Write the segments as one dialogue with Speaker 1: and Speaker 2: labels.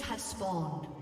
Speaker 1: Have spawned.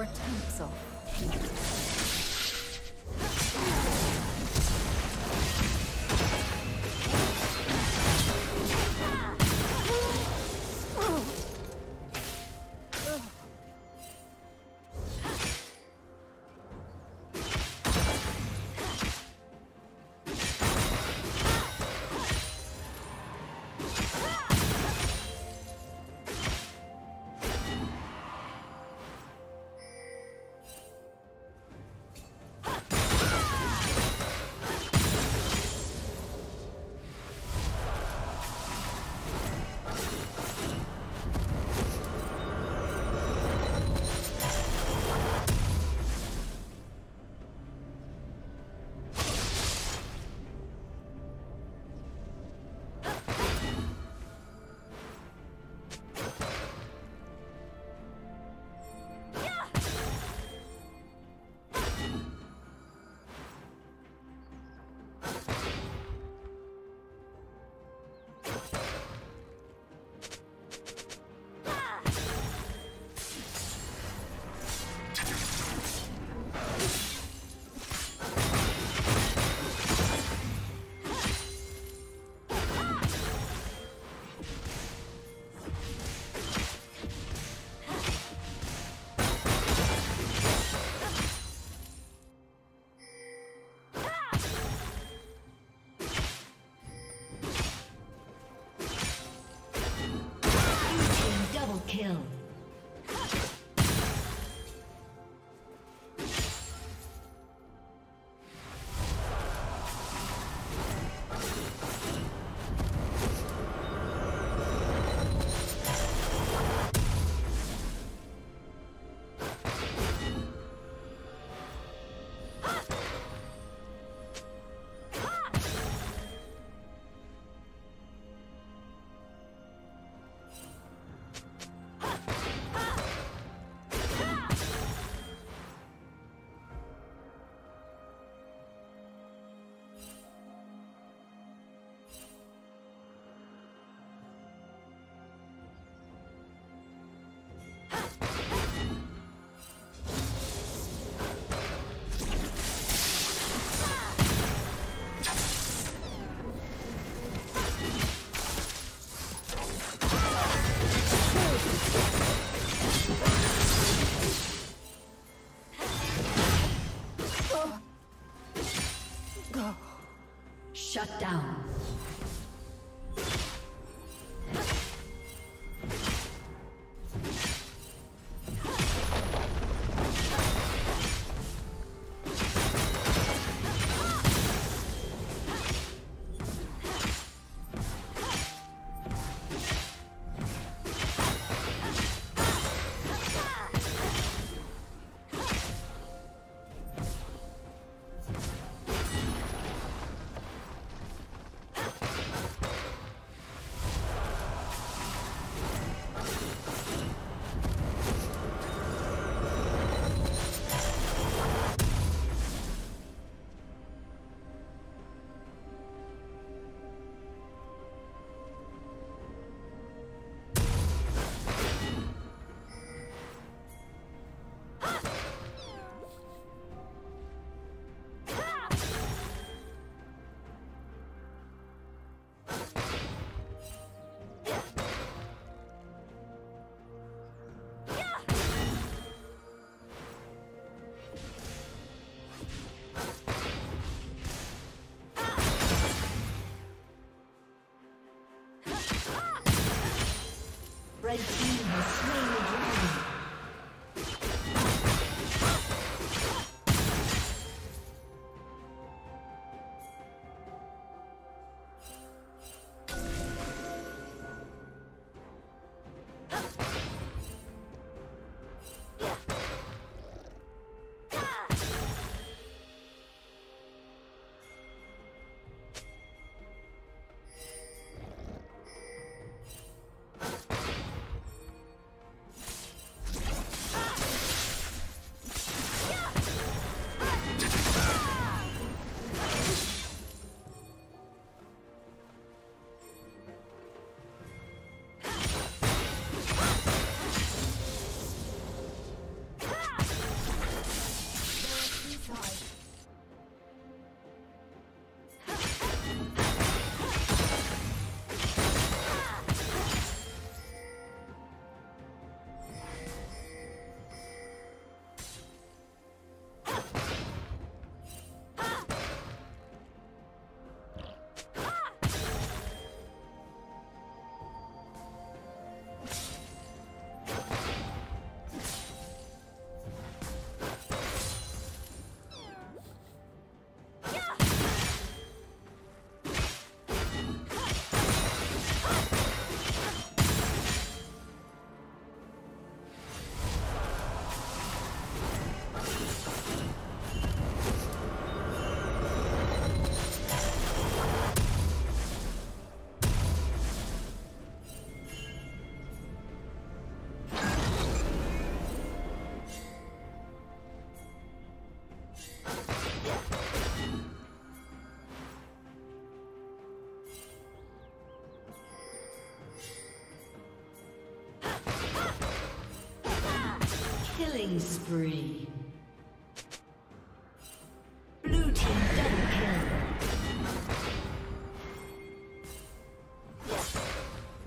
Speaker 2: Your attempts off.
Speaker 3: Blue team double kill.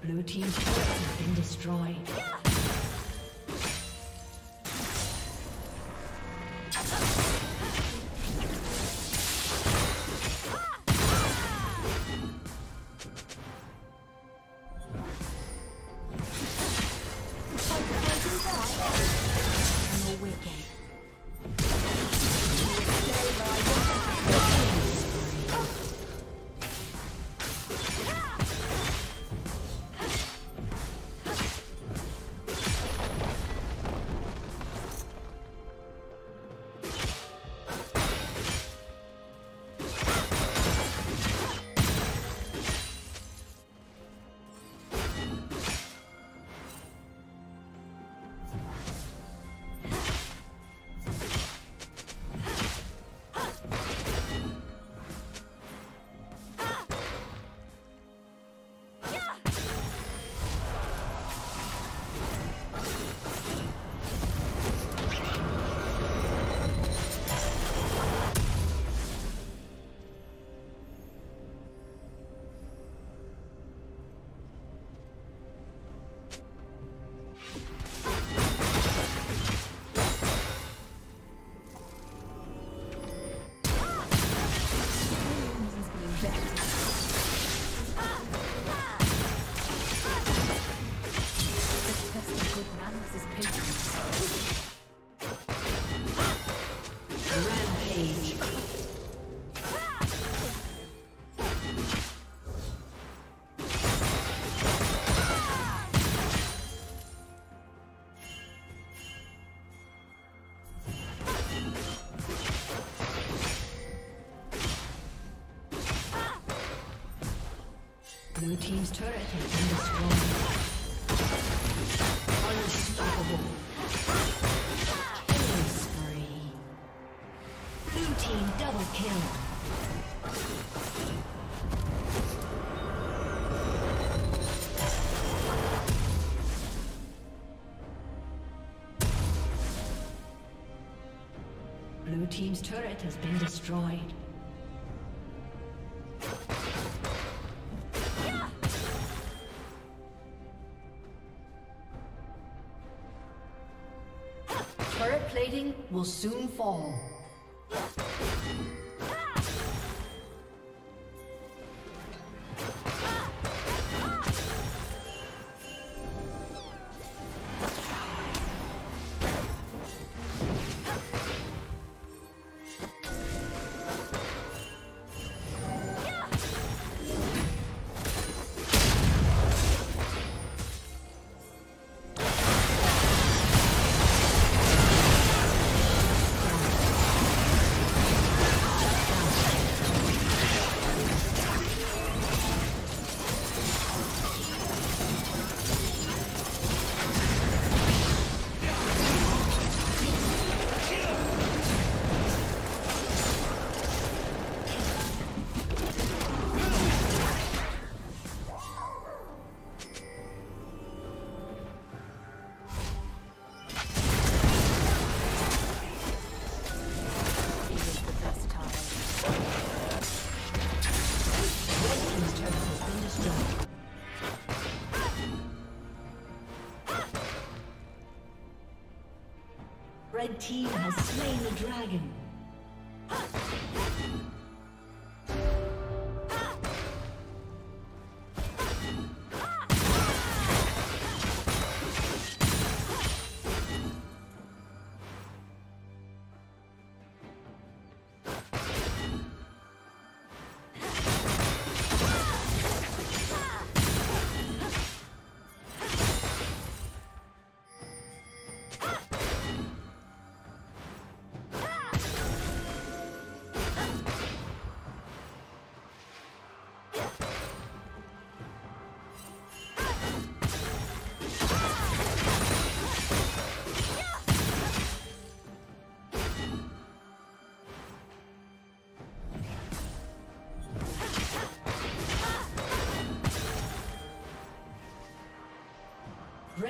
Speaker 3: Blue team's turret has been destroyed. Team's turret has been destroyed. Unstoppable. Killing spree. Blue Team double kill. Blue Team's turret has been destroyed. Will soon fall.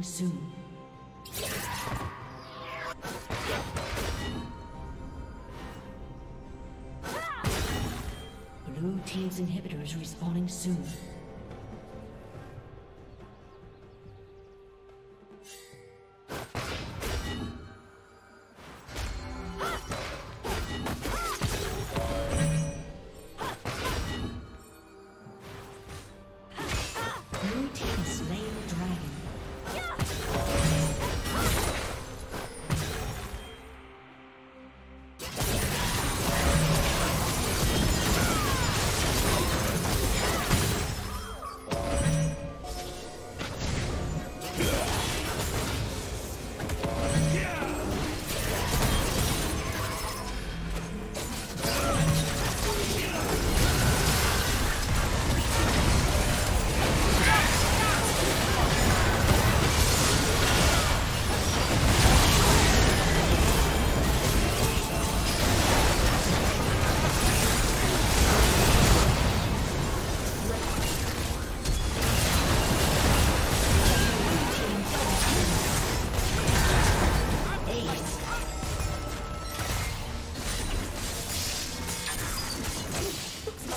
Speaker 3: Respawning soon. Blue team's inhibitor is respawning soon.